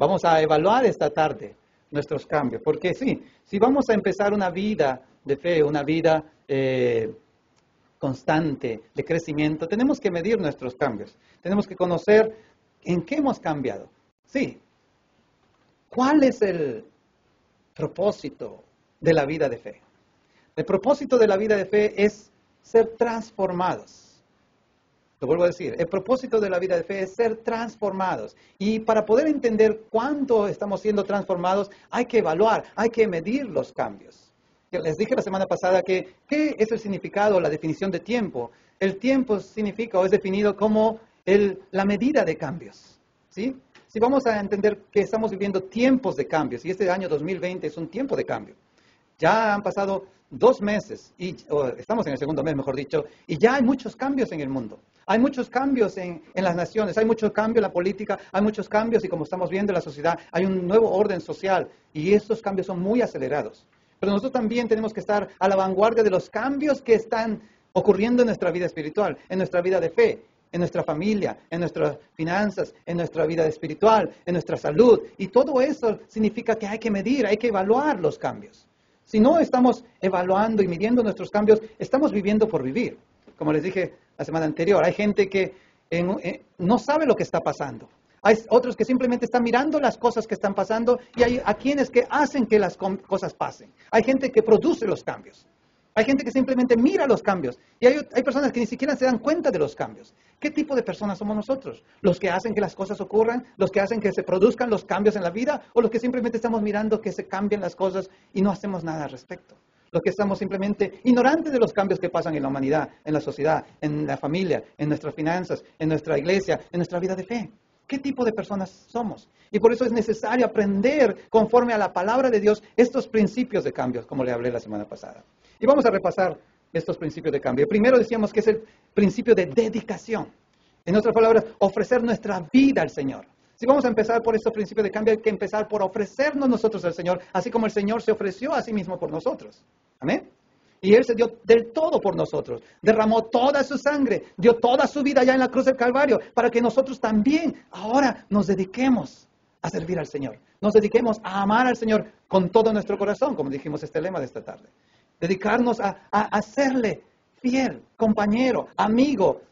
Vamos a evaluar esta tarde nuestros cambios, porque sí, si vamos a empezar una vida de fe, una vida eh, constante de crecimiento, tenemos que medir nuestros cambios, tenemos que conocer en qué hemos cambiado. Sí, ¿cuál es el propósito de la vida de fe? El propósito de la vida de fe es ser transformados. Lo vuelvo a decir, el propósito de la vida de fe es ser transformados. Y para poder entender cuánto estamos siendo transformados, hay que evaluar, hay que medir los cambios. Les dije la semana pasada que, ¿qué es el significado, la definición de tiempo? El tiempo significa o es definido como la medida de cambios. ¿sí? Si vamos a entender que estamos viviendo tiempos de cambios, y este año 2020 es un tiempo de cambio, ya han pasado dos meses, y, estamos en el segundo mes, mejor dicho, y ya hay muchos cambios en el mundo. Hay muchos cambios en, las naciones, hay muchos cambios en la política, hay muchos cambios y como estamos viendo en la sociedad, hay un nuevo orden social y estos cambios son muy acelerados. Pero nosotros también tenemos que estar a la vanguardia de los cambios que están ocurriendo en nuestra vida espiritual, en nuestra vida de fe, en nuestra familia, en nuestras finanzas, en nuestra vida espiritual, en nuestra salud. Y todo eso significa que hay que medir, hay que evaluar los cambios. Si no estamos evaluando y midiendo nuestros cambios, estamos viviendo por vivir. Como les dije la semana anterior, hay gente que no sabe lo que está pasando. Hay otros que simplemente están mirando las cosas que están pasando y hay a quienes que hacen que las cosas pasen. Hay gente que produce los cambios. Hay gente que simplemente mira los cambios y hay, personas que ni siquiera se dan cuenta de los cambios. ¿Qué tipo de personas somos nosotros? ¿Los que hacen que las cosas ocurran? ¿Los que hacen que se produzcan los cambios en la vida? ¿O los que simplemente estamos mirando que se cambien las cosas y no hacemos nada al respecto? Los que estamos simplemente ignorantes de los cambios que pasan en la humanidad, en la sociedad, en la familia, en nuestras finanzas, en nuestra iglesia, en nuestra vida de fe. ¿Qué tipo de personas somos? Y por eso es necesario aprender conforme a la palabra de Dios estos principios de cambios, como le hablé la semana pasada. Y vamos a repasar estos principios de cambio. Primero decíamos que es el principio de dedicación. En otras palabras, ofrecer nuestra vida al Señor. Si vamos a empezar por estos principios de cambio, hay que empezar por ofrecernos nosotros al Señor, así como el Señor se ofreció a sí mismo por nosotros. Amén. Y Él se dio del todo por nosotros. Derramó toda su sangre, dio toda su vida allá en la cruz del Calvario, para que nosotros también ahora nos dediquemos a servir al Señor. Nos dediquemos a amar al Señor con todo nuestro corazón, como dijimos este lema de esta tarde dedicarnos a, hacerle fiel, compañero, amigo,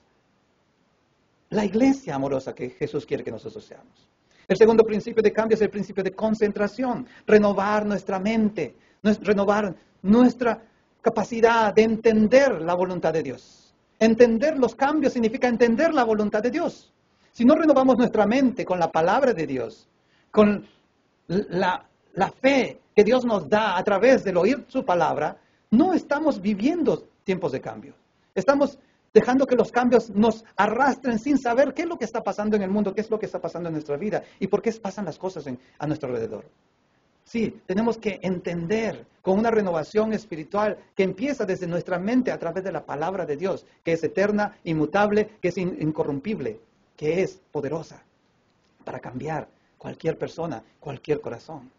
la iglesia amorosa que Jesús quiere que nosotros seamos. El segundo principio de cambio es el principio de concentración, renovar nuestra mente, renovar nuestra capacidad de entender la voluntad de Dios. Entender los cambios significa entender la voluntad de Dios. Si no renovamos nuestra mente con la palabra de Dios, con la, la fe que Dios nos da a través del oír su palabra, no estamos viviendo tiempos de cambio. Estamos dejando que los cambios nos arrastren sin saber qué es lo que está pasando en el mundo, qué es lo que está pasando en nuestra vida y por qué pasan las cosas a nuestro alrededor. Sí, tenemos que entender con una renovación espiritual que empieza desde nuestra mente a través de la palabra de Dios, que es eterna, inmutable, que es incorrumpible, que es poderosa para cambiar cualquier persona, cualquier corazón.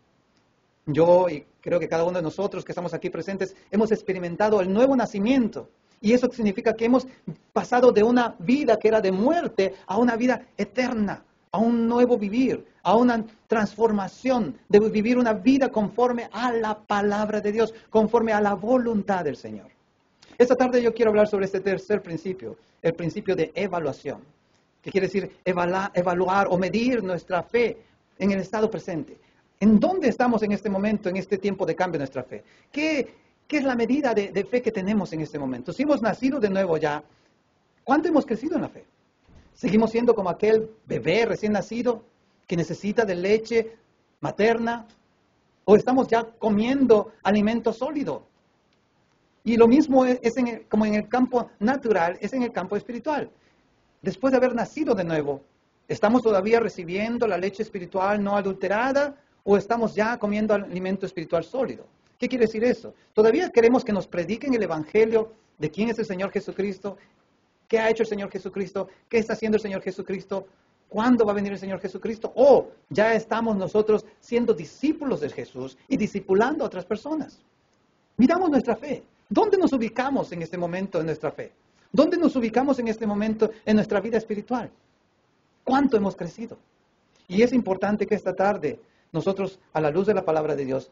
Yo y creo que cada uno de nosotros que estamos aquí presentes hemos experimentado el nuevo nacimiento. Y eso significa que hemos pasado de una vida que era de muerte a una vida eterna, a un nuevo vivir, a una transformación de vivir una vida conforme a la palabra de Dios, conforme a la voluntad del Señor. Esta tarde yo quiero hablar sobre este tercer principio, el principio de evaluación, que quiere decir evaluar o medir nuestra fe en el estado presente. ¿En dónde estamos en este momento, en este tiempo de cambio de nuestra fe? ¿Qué, es la medida de, fe que tenemos en este momento? Si hemos nacido de nuevo ya, ¿cuánto hemos crecido en la fe? ¿Seguimos siendo como aquel bebé recién nacido que necesita de leche materna? ¿O estamos ya comiendo alimento sólido? Y lo mismo es, como en el campo natural, es en el campo espiritual. Después de haber nacido de nuevo, ¿estamos todavía recibiendo la leche espiritual no adulterada o estamos ya comiendo alimento espiritual sólido. ¿Qué quiere decir eso? Todavía queremos que nos prediquen el Evangelio de quién es el Señor Jesucristo, qué ha hecho el Señor Jesucristo, qué está haciendo el Señor Jesucristo, cuándo va a venir el Señor Jesucristo, o ya estamos nosotros siendo discípulos de Jesús y discipulando a otras personas. Miramos nuestra fe. ¿Dónde nos ubicamos en este momento en nuestra fe? ¿Dónde nos ubicamos en este momento en nuestra vida espiritual? ¿Cuánto hemos crecido? Y es importante que esta tarde nosotros, a la luz de la palabra de Dios,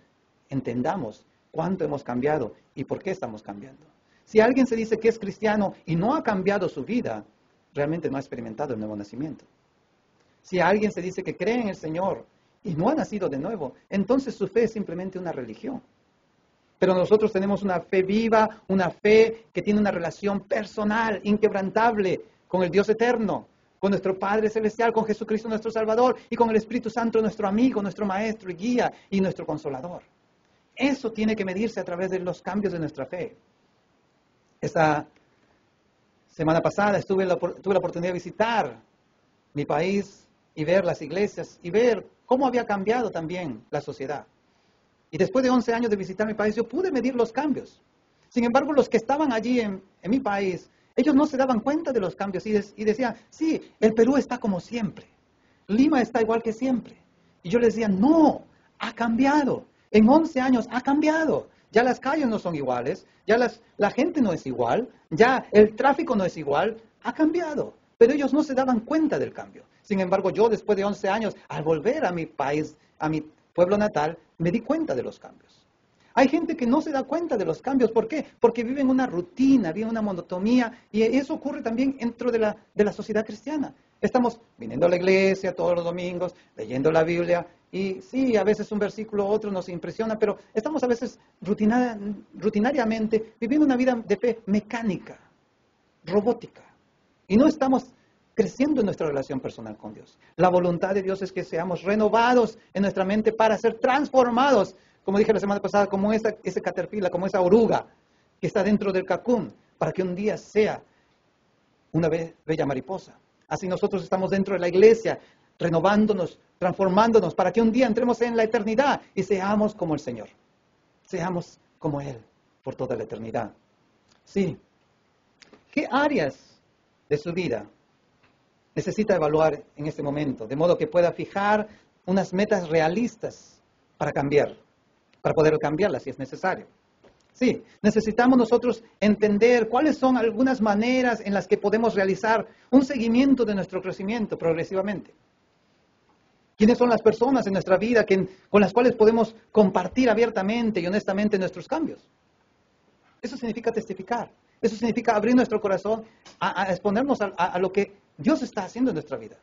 entendamos cuánto hemos cambiado y por qué estamos cambiando. Si alguien se dice que es cristiano y no ha cambiado su vida, realmente no ha experimentado el nuevo nacimiento. Si alguien se dice que cree en el Señor y no ha nacido de nuevo, entonces su fe es simplemente una religión. Pero nosotros tenemos una fe viva, una fe que tiene una relación personal, inquebrantable con el Dios eterno, con nuestro Padre Celestial, con Jesucristo nuestro Salvador y con el Espíritu Santo nuestro amigo, nuestro maestro y guía y nuestro consolador. Eso tiene que medirse a través de los cambios de nuestra fe. Esta semana pasada tuve la oportunidad de visitar mi país y ver las iglesias y ver cómo había cambiado también la sociedad. Y después de 11 años de visitar mi país, yo pude medir los cambios. Sin embargo, los que estaban allí en, mi país, ellos no se daban cuenta de los cambios y, y, decían, sí, el Perú está como siempre. Lima está igual que siempre. Y yo les decía, no, ha cambiado. En 11 años ha cambiado. Ya las calles no son iguales, ya las, la gente no es igual, ya el tráfico no es igual, ha cambiado. Pero ellos no se daban cuenta del cambio. Sin embargo, yo después de 11 años, al volver a mi país, a mi pueblo natal, me di cuenta de los cambios. Hay gente que no se da cuenta de los cambios. ¿Por qué? Porque viven una rutina, viven una monotomía y eso ocurre también dentro de la, de la sociedad cristiana. Estamos viniendo a la iglesia todos los domingos, leyendo la Biblia y sí, a veces un versículo u otro nos impresiona, pero estamos a veces rutinariamente viviendo una vida de fe mecánica, robótica. Y no estamos creciendo en nuestra relación personal con Dios. La voluntad de Dios es que seamos renovados en nuestra mente para ser transformados, como dije la semana pasada, como esa, ese como esa oruga que está dentro del cacún, para que un día sea una bella mariposa. Así nosotros estamos dentro de la iglesia, renovándonos, transformándonos, para que un día entremos en la eternidad y seamos como el Señor. Seamos como Él por toda la eternidad. Sí. ¿Qué áreas de su vida necesita evaluar en este momento, de modo que pueda fijar unas metas realistas para cambiar, para poder cambiarlas si es necesario. Sí, necesitamos nosotros entender cuáles son algunas maneras en las que podemos realizar un seguimiento de nuestro crecimiento progresivamente. ¿Quiénes son las personas en nuestra vida con las cuales podemos compartir abiertamente y honestamente nuestros cambios? Eso significa testificar. Eso significa abrir nuestro corazón a, exponernos a, lo que Dios está haciendo en nuestra vida.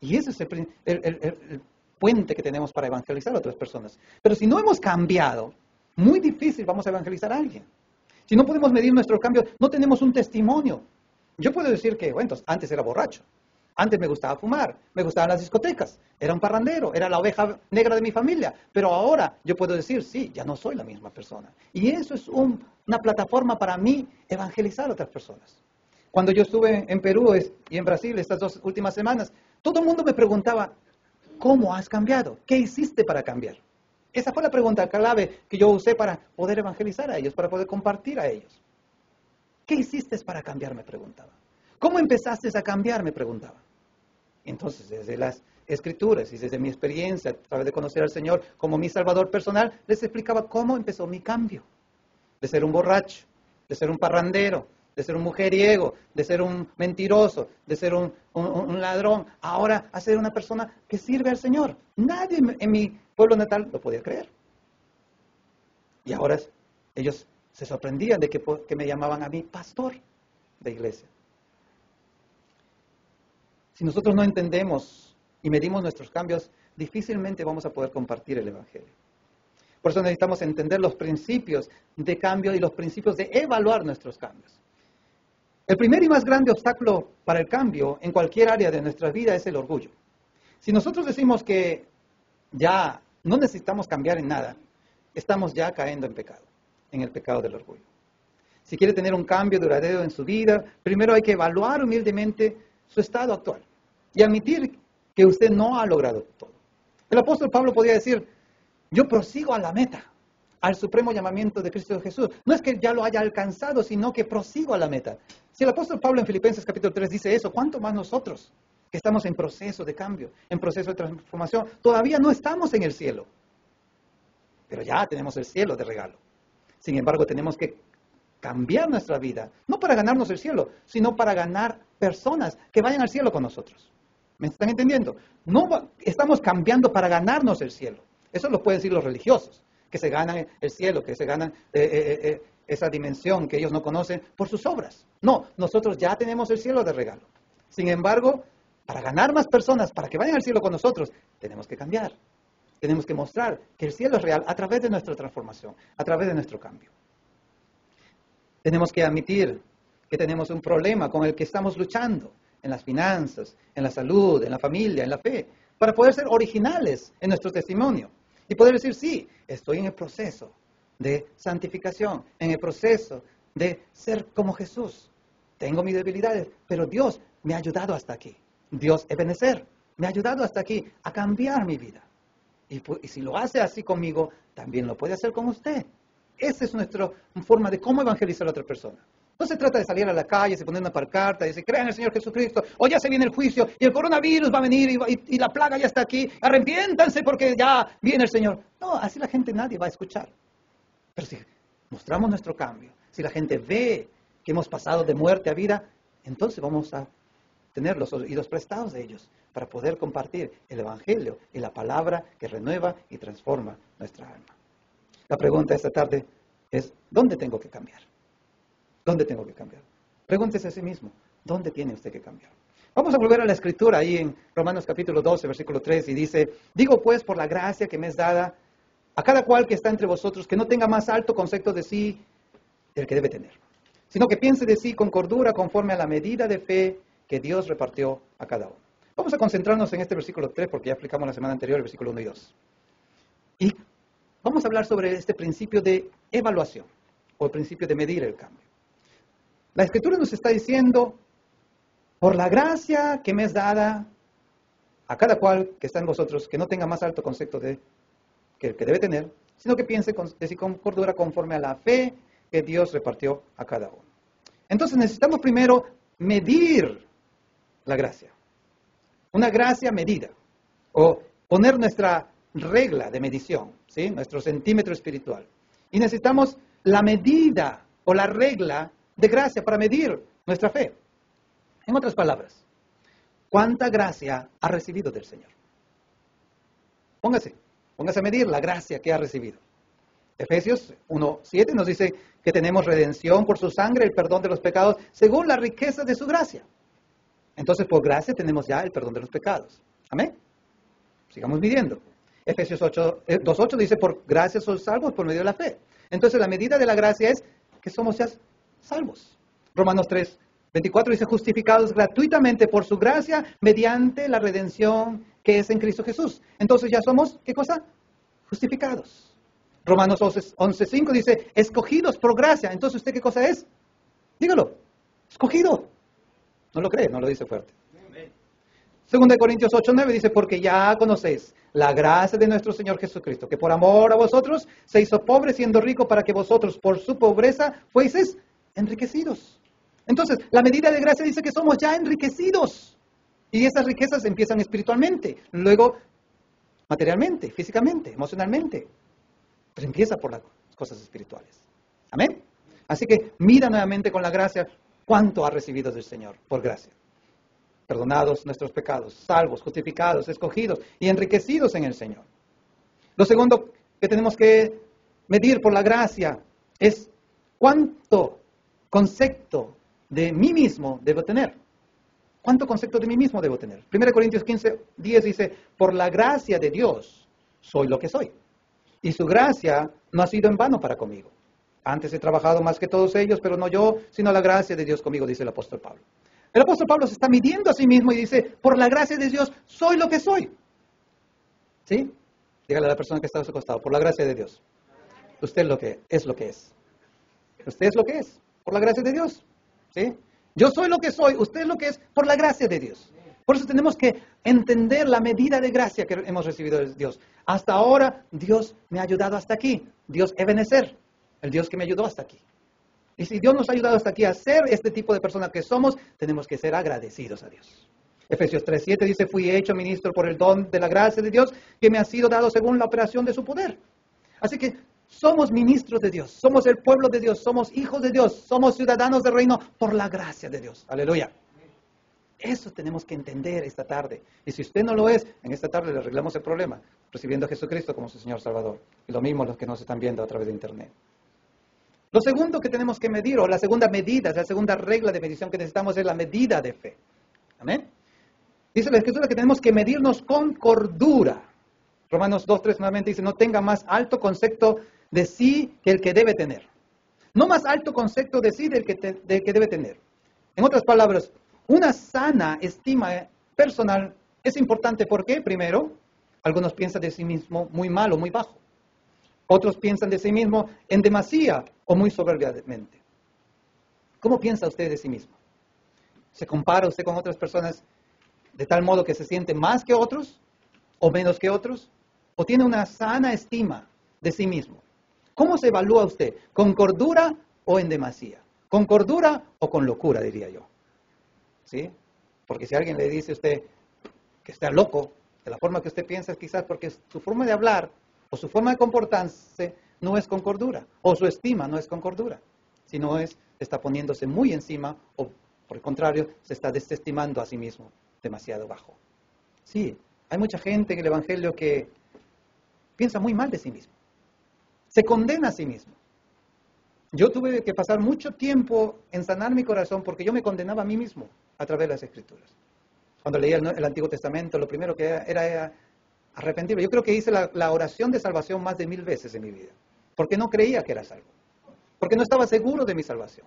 Y ese es el, puente que tenemos para evangelizar a otras personas. Pero si no hemos cambiado, muy difícil vamos a evangelizar a alguien. Si no podemos medir nuestro cambio, no tenemos un testimonio. Yo puedo decir que, bueno, antes era borracho, antes me gustaba fumar, me gustaban las discotecas, era un parrandero, era la oveja negra de mi familia, pero ahora yo puedo decir, sí, ya no soy la misma persona. Y eso es una plataforma para mí evangelizar a otras personas. Cuando yo estuve en Perú y en Brasil estas dos últimas semanas, todo el mundo me preguntaba, ¿cómo has cambiado? ¿Qué hiciste para cambiar? Esa fue la pregunta clave que yo usé para poder evangelizar a ellos, para poder compartir a ellos. ¿Qué hiciste para cambiar? Me preguntaba. ¿Cómo empezaste a cambiar? Me preguntaba. Entonces, desde las escrituras y desde mi experiencia, a través de conocer al Señor como mi Salvador personal, les explicaba cómo empezó mi cambio. De ser un borracho, de ser un parrandero, de ser un mujeriego, de ser un mentiroso, de ser un, ladrón, ahora a ser una persona que sirve al Señor. Nadie en mi pueblo natal lo podía creer. Y ahora ellos se sorprendían de que, que me llamaban a mí pastor de iglesia. Si nosotros no entendemos y medimos nuestros cambios, difícilmente vamos a poder compartir el Evangelio. Por eso necesitamos entender los principios de cambio y los principios de evaluar nuestros cambios. El primer y más grande obstáculo para el cambio en cualquier área de nuestra vida es el orgullo. Si nosotros decimos que ya no necesitamos cambiar en nada, estamos ya cayendo en pecado, en el pecado del orgullo. Si quiere tener un cambio duradero en su vida, primero hay que evaluar humildemente su estado actual y admitir que usted no ha logrado todo. El apóstol Pablo podía decir, yo prosigo a la meta, al supremo llamamiento de Cristo Jesús. No es que ya lo haya alcanzado, sino que prosigo a la meta. Si el apóstol Pablo en Filipenses capítulo 3 dice eso, ¿cuánto más nosotros que estamos en proceso de cambio, en proceso de transformación? Todavía no estamos en el cielo, pero ya tenemos el cielo de regalo. Sin embargo, tenemos que cambiar nuestra vida, no para ganarnos el cielo, sino para ganar personas que vayan al cielo con nosotros. ¿Me están entendiendo? No estamos cambiando para ganarnos el cielo. Eso lo pueden decir los religiosos, que se ganan el cielo, que se ganan eh, eh, eh, esa dimensión que ellos no conocen por sus obras. No, nosotros ya tenemos el cielo de regalo. Sin embargo, para ganar más personas, para que vayan al cielo con nosotros, tenemos que cambiar. Tenemos que mostrar que el cielo es real a través de nuestra transformación, a través de nuestro cambio. Tenemos que admitir que tenemos un problema con el que estamos luchando en las finanzas, en la salud, en la familia, en la fe, para poder ser originales en nuestro testimonio y poder decir, sí, estoy en el proceso de santificación, en el proceso de ser como Jesús. Tengo mis debilidades, pero Dios me ha ayudado hasta aquí. Dios es benecer, me ha ayudado hasta aquí a cambiar mi vida. Y, si lo hace así conmigo, también lo puede hacer con usted. Esa es nuestra forma de cómo evangelizar a otra persona. No se trata de salir a la calle, se poner una parcarta y decir, crean en el Señor Jesucristo, o ya se viene el juicio y el coronavirus va a venir y, la plaga ya está aquí, arrepiéntanse porque ya viene el Señor. No, así la gente nadie va a escuchar. Pero si mostramos nuestro cambio, si la gente ve que hemos pasado de muerte a vida, entonces vamos a tener los oídos prestados de ellos para poder compartir el Evangelio y la palabra que renueva y transforma nuestra alma. La pregunta esta tarde es, ¿dónde tengo que cambiar? ¿Dónde tengo que cambiar? Pregúntese a sí mismo, ¿dónde tiene usted que cambiar? Vamos a volver a la escritura ahí en Romanos capítulo 12, versículo 3, y dice, digo pues por la gracia que me es dada a cada cual que está entre vosotros, que no tenga más alto concepto de sí del que debe tener, sino que piense de sí con cordura conforme a la medida de fe que Dios repartió a cada uno. Vamos a concentrarnos en este versículo 3 porque ya explicamos la semana anterior el versículo 1 y 2. Y vamos a hablar sobre este principio de evaluación o el principio de medir el cambio. La escritura nos está diciendo, por la gracia que me es dada a cada cual que está en vosotros, que no tenga más alto concepto de que el que debe tener, sino que piense con, de con cordura conforme a la fe que Dios repartió a cada uno. Entonces necesitamos primero medir la gracia. Una gracia medida. O poner nuestra regla de medición, ¿sí? nuestro centímetro espiritual. Y necesitamos la medida o la regla de gracia para medir nuestra fe. En otras palabras, ¿cuánta gracia ha recibido del Señor? Póngase, póngase a medir la gracia que ha recibido. Efesios 1.7 nos dice que tenemos redención por su sangre, el perdón de los pecados, según la riqueza de su gracia. Entonces, por gracia tenemos ya el perdón de los pecados. Amén. Sigamos midiendo. Efesios 2.8 eh, dice, por gracia somos salvos por medio de la fe. Entonces, la medida de la gracia es que somos ya salvos. Romanos 3, 24 dice, justificados gratuitamente por su gracia mediante la redención que es en Cristo Jesús. Entonces ya somos, ¿qué cosa? Justificados. Romanos 11, 5 dice, escogidos por gracia. Entonces, ¿usted qué cosa es? Dígalo, escogido. No lo cree, no lo dice fuerte. Segunda de Corintios 8, 9 dice, porque ya conocéis la gracia de nuestro Señor Jesucristo, que por amor a vosotros se hizo pobre siendo rico para que vosotros por su pobreza fueseis enriquecidos. Entonces, la medida de gracia dice que somos ya enriquecidos. Y esas riquezas empiezan espiritualmente, luego materialmente, físicamente, emocionalmente. Pero empieza por las cosas espirituales. Amén. Así que mira nuevamente con la gracia cuánto ha recibido del Señor por gracia. Perdonados nuestros pecados, salvos, justificados, escogidos y enriquecidos en el Señor. Lo segundo que tenemos que medir por la gracia es cuánto concepto de mí mismo debo tener. ¿Cuánto concepto de mí mismo debo tener? 1 Corintios 15, 10 dice, por la gracia de Dios soy lo que soy. Y su gracia no ha sido en vano para conmigo. Antes he trabajado más que todos ellos, pero no yo, sino la gracia de Dios conmigo, dice el apóstol Pablo. El apóstol Pablo se está midiendo a sí mismo y dice, por la gracia de Dios soy lo que soy. ¿Sí? Dígale a la persona que está a su costado, por la gracia de Dios. Usted lo que es lo que es. Usted es lo que es por la gracia de Dios. ¿sí? Yo soy lo que soy, usted es lo que es por la gracia de Dios. Por eso tenemos que entender la medida de gracia que hemos recibido de Dios. Hasta ahora Dios me ha ayudado hasta aquí. Dios es benecer, el Dios que me ayudó hasta aquí. Y si Dios nos ha ayudado hasta aquí a ser este tipo de persona que somos, tenemos que ser agradecidos a Dios. Efesios 3:7 dice, fui hecho ministro por el don de la gracia de Dios que me ha sido dado según la operación de su poder. Así que somos ministros de Dios, somos el pueblo de Dios, somos hijos de Dios, somos ciudadanos del reino por la gracia de Dios. Aleluya. Eso tenemos que entender esta tarde. Y si usted no lo es, en esta tarde le arreglamos el problema, recibiendo a Jesucristo como su Señor Salvador. Y lo mismo los que nos están viendo a través de Internet. Lo segundo que tenemos que medir, o la segunda medida, la segunda regla de medición que necesitamos es la medida de fe. Amén. Dice la Escritura que tenemos que medirnos con cordura. Romanos 2.3 nuevamente dice, no tenga más alto concepto de sí que el que debe tener. No más alto concepto de sí del que, del que debe tener. En otras palabras, una sana estima personal es importante. ¿Por qué? Primero, algunos piensan de sí mismo muy mal o muy bajo. Otros piensan de sí mismo en demasía o muy soberbiamente. ¿Cómo piensa usted de sí mismo? ¿Se compara usted con otras personas de tal modo que se siente más que otros o menos que otros? ¿O tiene una sana estima de sí mismo? ¿Cómo se evalúa usted? ¿Con cordura o en demasía? ¿Con cordura o con locura, diría yo? ¿Sí? Porque si alguien le dice a usted que está loco, de la forma que usted piensa, quizás porque su forma de hablar o su forma de comportarse no es con cordura, o su estima no es con cordura, sino es, está poniéndose muy encima o por el contrario, se está desestimando a sí mismo demasiado bajo. Sí, hay mucha gente en el Evangelio que piensa muy mal de sí mismo, se condena a sí mismo. Yo tuve que pasar mucho tiempo en sanar mi corazón porque yo me condenaba a mí mismo a través de las Escrituras. Cuando leía el, Antiguo Testamento, lo primero que era, era arrepentirme. Yo creo que hice la, oración de salvación más de mil veces en mi vida, porque no creía que era salvo, porque no estaba seguro de mi salvación.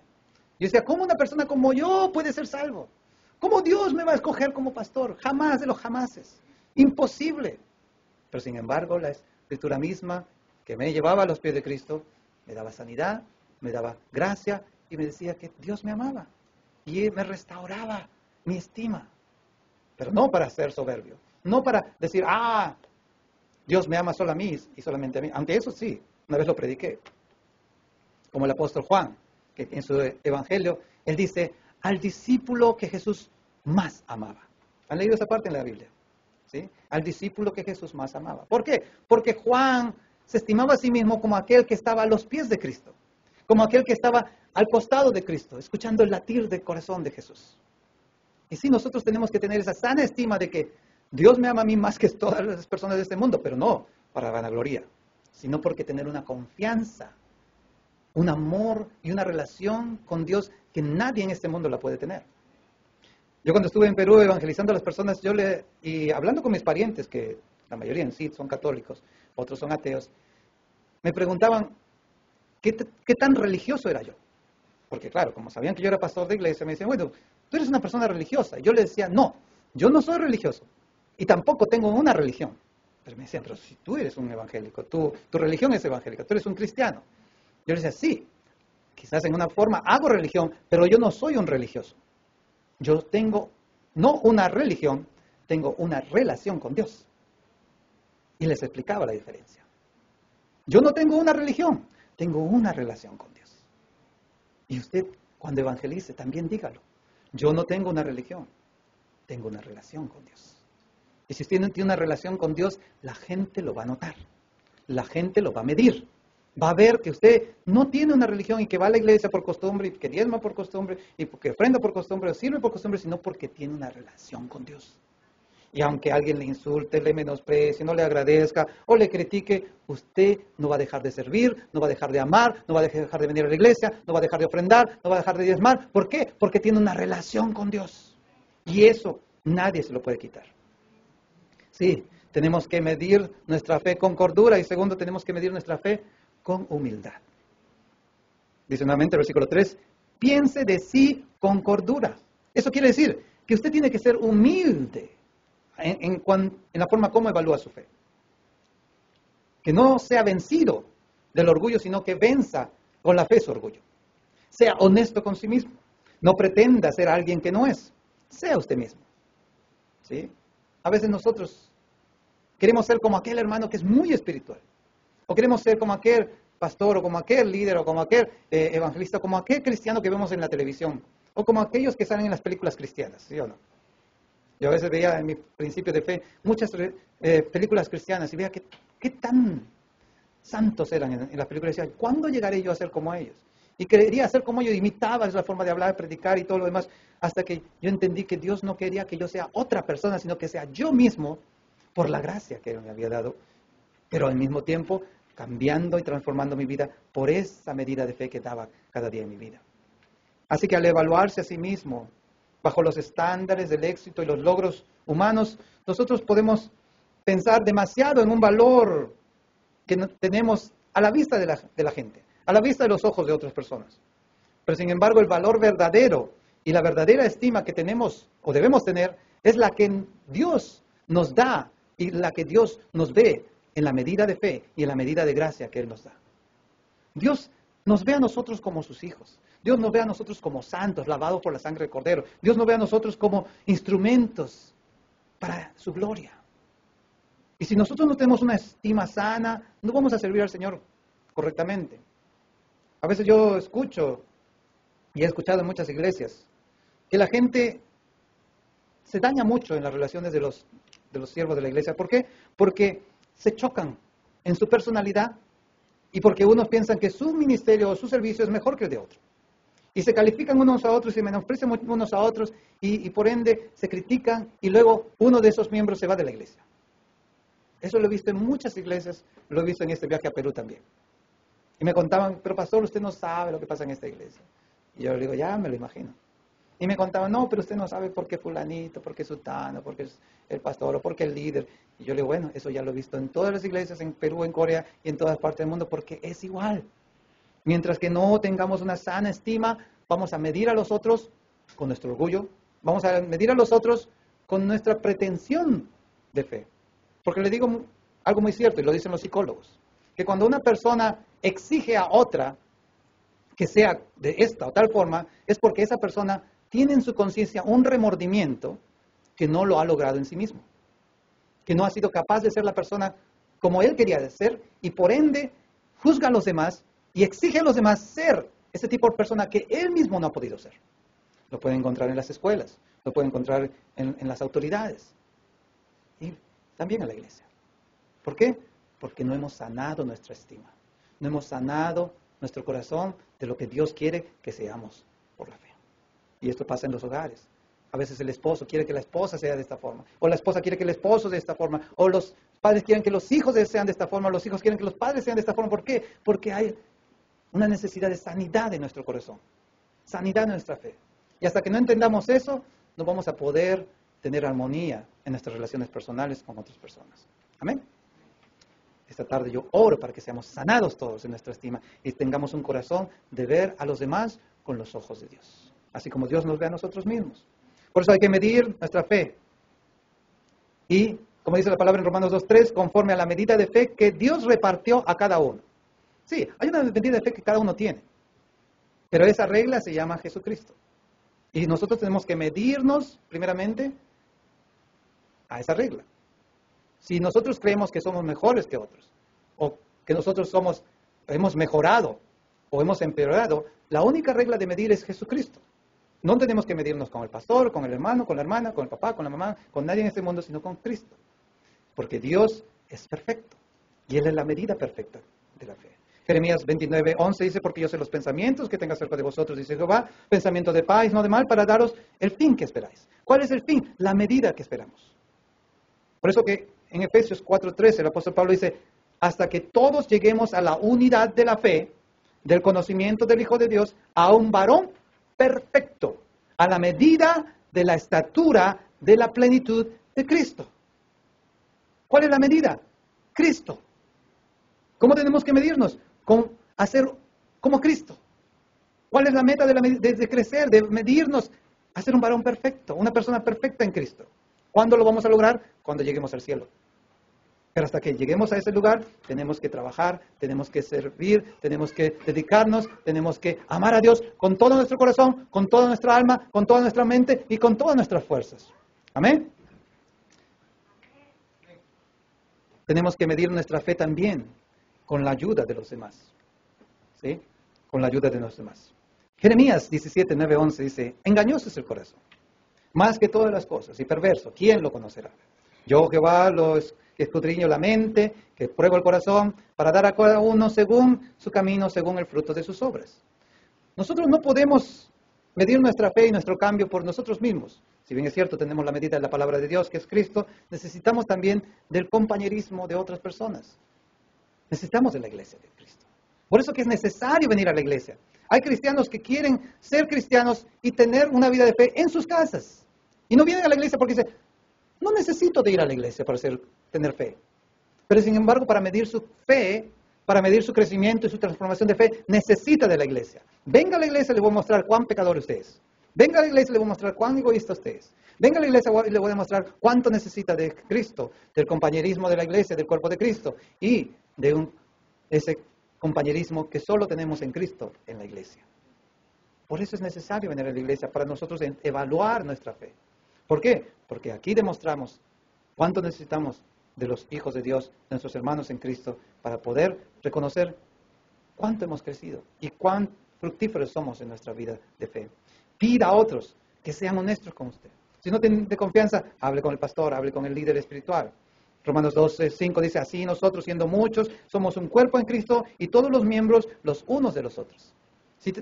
Yo decía, ¿cómo una persona como yo puede ser salvo? ¿Cómo Dios me va a escoger como pastor? Jamás de los jamases. Imposible. Pero sin embargo, la escritura misma que me llevaba a los pies de Cristo me daba sanidad, me daba gracia y me decía que Dios me amaba y me restauraba mi estima. Pero no para ser soberbio, no para decir, ah, Dios me ama solo a mí y solamente a mí. Aunque eso sí, una vez lo prediqué. Como el apóstol Juan, que en su evangelio, él dice, al discípulo que Jesús más amaba. ¿Han leído esa parte en la Biblia? ¿Sí? Al discípulo que Jesús más amaba. ¿Por qué? Porque Juan se estimaba a sí mismo como aquel que estaba a los pies de Cristo, como aquel que estaba al costado de Cristo, escuchando el latir del corazón de Jesús. Y sí, nosotros tenemos que tener esa sana estima de que Dios me ama a mí más que todas las personas de este mundo, pero no para vanagloria, sino porque tener una confianza, un amor y una relación con Dios que nadie en este mundo la puede tener. Yo cuando estuve en Perú evangelizando a las personas, yo le, y hablando con mis parientes, que la mayoría en sí son católicos, otros son ateos, me preguntaban qué, tan religioso era yo. Porque claro, como sabían que yo era pastor de iglesia, me decían, bueno, tú eres una persona religiosa. Yo les decía, no, yo no soy religioso. Y tampoco tengo una religión. Pero me decían, pero si tú eres un evangélico, tu religión es evangélica, tú eres un cristiano. Yo les decía, sí, quizás en una forma hago religión, pero yo no soy un religioso. Yo tengo no una religión, tengo una relación con Dios. Y les explicaba la diferencia. Yo no tengo una religión, tengo una relación con Dios. Y usted, cuando evangelice, también dígalo. Yo no tengo una religión, tengo una relación con Dios. Y si usted tiene una relación con Dios, la gente lo va a notar. La gente lo va a medir. Va a ver que usted no tiene una religión y que va a la iglesia por costumbre y que diezma por costumbre y que ofrenda por costumbre o sirve por costumbre, sino porque tiene una relación con Dios. Y aunque alguien le insulte, le menosprecie, no le agradezca o le critique, usted no va a dejar de servir, no va a dejar de amar, no va a dejar de venir a la iglesia, no va a dejar de ofrendar, no va a dejar de diezmar. ¿Por qué? Porque tiene una relación con Dios. Y eso nadie se lo puede quitar. Sí, tenemos que medir nuestra fe con cordura y segundo, tenemos que medir nuestra fe con humildad. Dice nuevamente el versículo 3, piense de sí con cordura. Eso quiere decir que usted tiene que ser humilde en, la forma como evalúa su fe. Que no sea vencido del orgullo, sino que venza con la fe su orgullo. Sea honesto con sí mismo. No pretenda ser alguien que no es. Sea usted mismo. ¿Sí? A veces nosotros queremos ser como aquel hermano que es muy espiritual. O queremos ser como aquel pastor o como aquel líder o como aquel eh, evangelista, como aquel cristiano que vemos en la televisión. O como aquellos que salen en las películas cristianas, ¿sí o no? Yo a veces veía en mi principio de fe muchas eh, películas cristianas y veía que, qué tan santos eran en, las películas. Decía, ¿cuándo llegaré yo a ser como ellos? y quería ser como yo, imitaba esa forma de hablar, predicar y todo lo demás, hasta que yo entendí que Dios no quería que yo sea otra persona, sino que sea yo mismo por la gracia que Él me había dado, pero al mismo tiempo cambiando y transformando mi vida por esa medida de fe que daba cada día en mi vida. Así que al evaluarse a sí mismo bajo los estándares del éxito y los logros humanos, nosotros podemos pensar demasiado en un valor que tenemos a la vista de la, de la gente, a la vista de los ojos de otras personas. Pero sin embargo, el valor verdadero y la verdadera estima que tenemos o debemos tener es la que Dios nos da y la que Dios nos ve en la medida de fe y en la medida de gracia que Él nos da. Dios nos ve a nosotros como sus hijos. Dios nos ve a nosotros como santos, lavados por la sangre del Cordero. Dios nos ve a nosotros como instrumentos para su gloria. Y si nosotros no tenemos una estima sana, no vamos a servir al Señor correctamente. A veces yo escucho, y he escuchado en muchas iglesias, que la gente se daña mucho en las relaciones de los, de los siervos de la iglesia. ¿Por qué? Porque se chocan en su personalidad y porque unos piensan que su ministerio o su servicio es mejor que el de otro. Y se califican unos a otros y menosprecian unos a otros y, por ende se critican y luego uno de esos miembros se va de la iglesia. Eso lo he visto en muchas iglesias, lo he visto en este viaje a Perú también. Y me contaban, pero pastor, usted no sabe lo que pasa en esta iglesia. Y yo le digo, ya me lo imagino. Y me contaban, no, pero usted no sabe por qué fulanito, por qué sutano, por qué el pastor o por qué el líder. Y yo le digo, bueno, eso ya lo he visto en todas las iglesias, en Perú, en Corea y en todas partes del mundo, porque es igual. Mientras que no tengamos una sana estima, vamos a medir a los otros con nuestro orgullo, vamos a medir a los otros con nuestra pretensión de fe. Porque le digo algo muy cierto, y lo dicen los psicólogos, que cuando una persona exige a otra que sea de esta o tal forma, es porque esa persona tiene en su conciencia un remordimiento que no lo ha logrado en sí mismo, que no ha sido capaz de ser la persona como él quería ser y por ende juzga a los demás y exige a los demás ser ese tipo de persona que él mismo no ha podido ser. Lo puede encontrar en las escuelas, lo puede encontrar en, en las autoridades y también en la iglesia. ¿Por qué? Porque no hemos sanado nuestra estima, no hemos sanado nuestro corazón de lo que Dios quiere que seamos por la fe. Y esto pasa en los hogares. A veces el esposo quiere que la esposa sea de esta forma, o la esposa quiere que el esposo sea de esta forma, o los padres quieren que los hijos sean de esta forma, o los hijos quieren que los padres sean de esta forma. ¿Por qué? Porque hay una necesidad de sanidad en nuestro corazón, sanidad en nuestra fe. Y hasta que no entendamos eso, no vamos a poder tener armonía en nuestras relaciones personales con otras personas. Amén. Esta tarde yo oro para que seamos sanados todos en nuestra estima y tengamos un corazón de ver a los demás con los ojos de Dios, así como Dios nos ve a nosotros mismos. Por eso hay que medir nuestra fe. Y, como dice la palabra en Romanos 2.3, conforme a la medida de fe que Dios repartió a cada uno. Sí, hay una medida de fe que cada uno tiene. Pero esa regla se llama Jesucristo. Y nosotros tenemos que medirnos, primeramente, a esa regla. Si nosotros creemos que somos mejores que otros, o que nosotros somos, hemos mejorado o hemos empeorado, la única regla de medir es Jesucristo. No tenemos que medirnos con el pastor, con el hermano, con la hermana, con el papá, con la mamá, con nadie en este mundo, sino con Cristo. Porque Dios es perfecto y Él es la medida perfecta de la fe. Jeremías 29, 11 dice, porque yo sé los pensamientos que tenga acerca de vosotros, dice Jehová, pensamiento de paz, no de mal, para daros el fin que esperáis. ¿Cuál es el fin? La medida que esperamos. Por eso que en Efesios 4.13 el apóstol Pablo dice, hasta que todos lleguemos a la unidad de la fe, del conocimiento del Hijo de Dios, a un varón perfecto, a la medida de la estatura de la plenitud de Cristo. ¿Cuál es la medida? Cristo. ¿Cómo tenemos que medirnos? Con hacer como Cristo. ¿Cuál es la meta de, de, crecer, de medirnos? Hacer un varón perfecto, una persona perfecta en Cristo. ¿Cuándo lo vamos a lograr? Cuando lleguemos al cielo. Pero hasta que lleguemos a ese lugar, tenemos que trabajar, tenemos que servir, tenemos que dedicarnos, tenemos que amar a Dios con todo nuestro corazón, con toda nuestra alma, con toda nuestra mente y con todas nuestras fuerzas. Amén. Tenemos que medir nuestra fe también con la ayuda de los demás. ¿Sí? Con la ayuda de los demás. Jeremías 17, 9, 11 dice, engañoso es el corazón, más que todas las cosas, y perverso, ¿quién lo conocerá? Yo Jehová los que escudriño la mente, que pruebo el corazón, para dar a cada uno según su camino, según el fruto de sus obras. Nosotros no podemos medir nuestra fe y nuestro cambio por nosotros mismos. Si bien es cierto, tenemos la medida de la palabra de Dios, que es Cristo, necesitamos también del compañerismo de otras personas. Necesitamos de la iglesia de Cristo. Por eso que es necesario venir a la iglesia. Hay cristianos que quieren ser cristianos y tener una vida de fe en sus casas. Y no vienen a la iglesia porque dicen, no necesito de ir a la iglesia para tener fe. Pero sin embargo, para medir su fe, para medir su crecimiento y su transformación de fe, necesita de la iglesia. Venga a la iglesia le voy a mostrar cuán pecador usted es. Venga a la iglesia y le voy a mostrar cuán egoísta usted es. Venga a la iglesia y le voy a mostrar cuánto necesita de Cristo, del compañerismo de la iglesia, del cuerpo de Cristo y de ese compañerismo que solo tenemos en Cristo en la iglesia. Por eso es necesario venir a la iglesia, para nosotros evaluar nuestra fe. ¿Por qué? Porque aquí demostramos cuánto necesitamos de los hijos de Dios, de nuestros hermanos en Cristo, para poder reconocer cuánto hemos crecido y cuán fructíferos somos en nuestra vida de fe. Pida a otros que sean honestos con usted. Si no tiene confianza, hable con el pastor, hable con el líder espiritual. Romanos 12, 5 dice, así nosotros siendo muchos, somos un cuerpo en Cristo y todos los miembros los unos de los otros. Si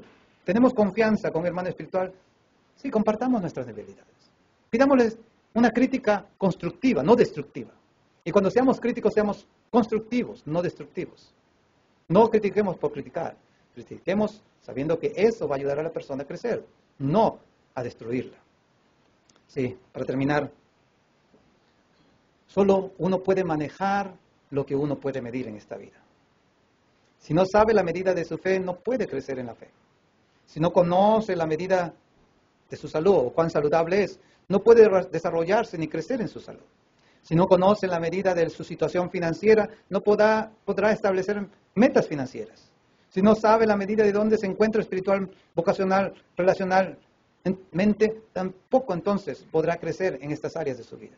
tenemos confianza con el hermano espiritual, sí, compartamos nuestras debilidades. Pidámosles una crítica constructiva, no destructiva. Y cuando seamos críticos, seamos constructivos, no destructivos. No critiquemos por criticar, critiquemos sabiendo que eso va a ayudar a la persona a crecer, no a destruirla. Sí, para terminar, Solo uno puede manejar lo que uno puede medir en esta vida. Si no sabe la medida de su fe, no puede crecer en la fe. Si no conoce la medida de su salud o cuán saludable es, no puede desarrollarse ni crecer en su salud. Si no conoce la medida de su situación financiera, no podrá, podrá establecer metas financieras. Si no sabe la medida de dónde se encuentra espiritual, vocacional, relacionalmente, tampoco entonces podrá crecer en estas áreas de su vida.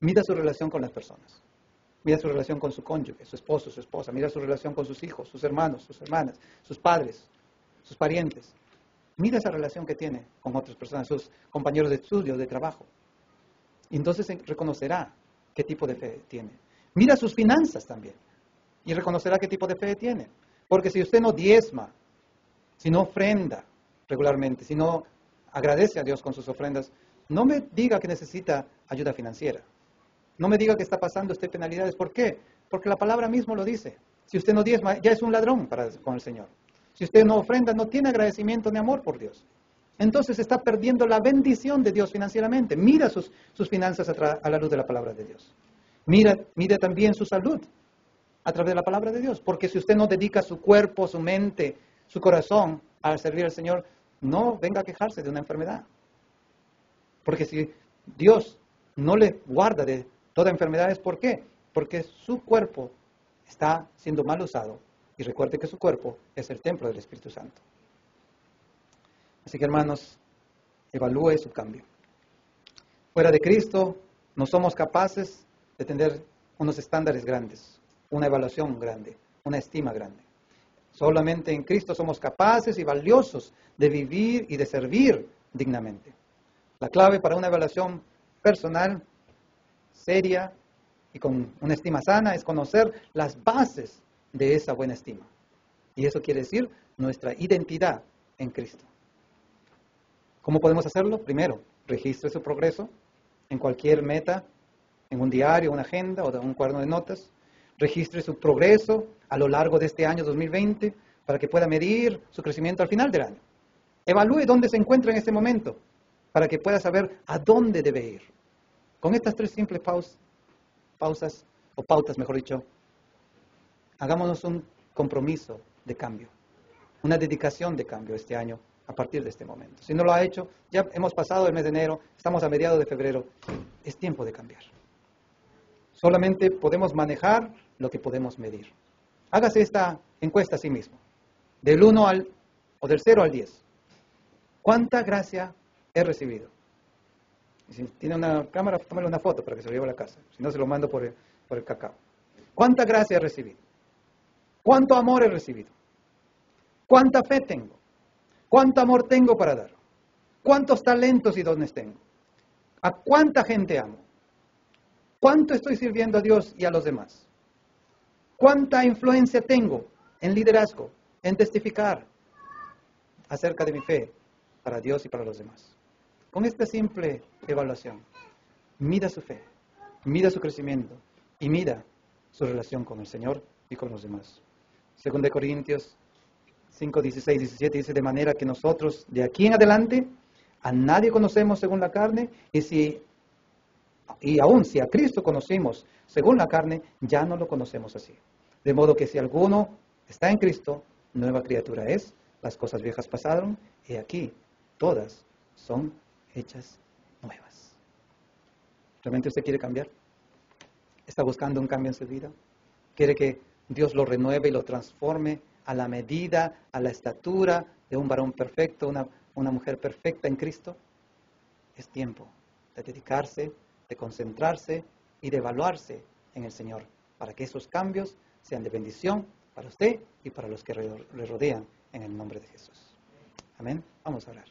Mira su relación con las personas. Mira su relación con su cónyuge, su esposo, su esposa. Mira su relación con sus hijos, sus hermanos, sus hermanas, sus padres, sus parientes. Mira esa relación que tiene con otras personas, sus compañeros de estudio, de trabajo. Y entonces reconocerá qué tipo de fe tiene. Mira sus finanzas también. Y reconocerá qué tipo de fe tiene. Porque si usted no diezma, si no ofrenda regularmente, si no agradece a Dios con sus ofrendas, no me diga que necesita ayuda financiera. No me diga que está pasando usted penalidades. ¿Por qué? Porque la palabra mismo lo dice. Si usted no diezma, ya es un ladrón para, con el Señor. Si usted no ofrenda, no tiene agradecimiento ni amor por Dios. Entonces está perdiendo la bendición de Dios financieramente. Mira sus, sus finanzas a, la luz de la palabra de Dios. Mira, mira también su salud a través de la palabra de Dios. Porque si usted no dedica su cuerpo, su mente, su corazón a servir al Señor, no venga a quejarse de una enfermedad. Porque si Dios no le guarda de toda enfermedad es ¿por qué? Porque su cuerpo está siendo mal usado. Y recuerde que su cuerpo es el templo del Espíritu Santo. Así que hermanos, evalúe su cambio. Fuera de Cristo no somos capaces de tener unos estándares grandes, una evaluación grande, una estima grande. Solamente en Cristo somos capaces y valiosos de vivir y de servir dignamente. La clave para una evaluación personal seria y con una estima sana es conocer las bases de esa buena estima. Y eso quiere decir nuestra identidad en Cristo. ¿Cómo podemos hacerlo? Primero, registre su progreso en cualquier meta, en un diario, una agenda o un cuaderno de notas. Registre su progreso a lo largo de este año 2020 para que pueda medir su crecimiento al final del año. Evalúe dónde se encuentra en este momento para que pueda saber a dónde debe ir. Con estas tres simples pausas, o pautas, mejor dicho, hagámonos un compromiso de cambio, una dedicación de cambio este año a partir de este momento. Si no lo ha hecho, ya hemos pasado el mes de enero, estamos a mediados de febrero, es tiempo de cambiar. Solamente podemos manejar lo que podemos medir. Hágase esta encuesta a sí mismo, del 1 al, o del 0 al 10. ¿Cuánta gracia he recibido? si tiene una cámara, tómale una foto para que se lo lleve a la casa. Si no, se lo mando por el, por el cacao. ¿Cuánta gracia he recibido? ¿Cuánto amor he recibido? ¿Cuánta fe tengo? ¿Cuánto amor tengo para dar? ¿Cuántos talentos y dones tengo? ¿A cuánta gente amo? ¿Cuánto estoy sirviendo a Dios y a los demás? ¿Cuánta influencia tengo en liderazgo, en testificar, acerca de mi fe para Dios y para los demás. Con esta simple evaluación, mida su fe, mida su crecimiento y mida su relación con el Señor y con los demás. Según de Corintios 5, 16, 17 dice, de manera que nosotros de aquí en adelante a nadie conocemos según la carne y si y aún si a Cristo conocimos según la carne, ya no lo conocemos así. De modo que si alguno está en Cristo, nueva criatura es, las cosas viejas pasaron y aquí todas son hechas nuevas. ¿Realmente usted quiere cambiar? ¿Está buscando un cambio en su vida? ¿Quiere que Dios lo renueve y lo transforme a la medida, a la estatura de un varón perfecto, una, una mujer perfecta en Cristo? Es tiempo de dedicarse, de concentrarse y de evaluarse en el Señor para que esos cambios sean de bendición para usted y para los que le rodean en el nombre de Jesús. Amén. Vamos a orar.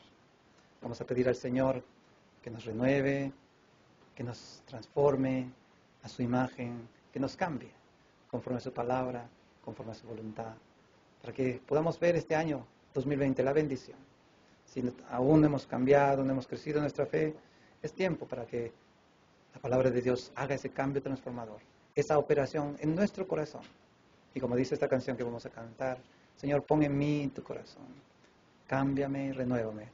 Vamos a pedir al Señor que nos renueve, que nos transforme a su imagen, que nos cambie conforme a su palabra, conforme a su voluntad, para que podamos ver este año 2020 la bendición. Si aún no hemos cambiado, no hemos crecido nuestra fe, es tiempo para que la palabra de Dios haga ese cambio transformador, esa operación en nuestro corazón. Y como dice esta canción que vamos a cantar, Señor, pon en mí tu corazón, cámbiame y renuévame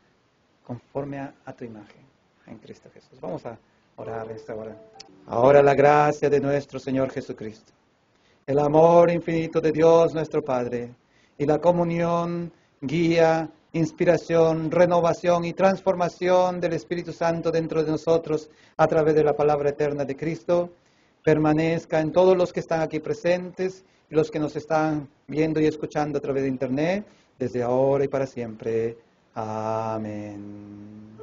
conforme a, tu imagen en Cristo Jesús. Vamos a orar esta hora. Ahora la gracia de nuestro Señor Jesucristo, el amor infinito de Dios nuestro Padre y la comunión, guía, inspiración, renovación y transformación del Espíritu Santo dentro de nosotros a través de la palabra eterna de Cristo, permanezca en todos los que están aquí presentes y los que nos están viendo y escuchando a través de Internet, desde ahora y para siempre. Amén.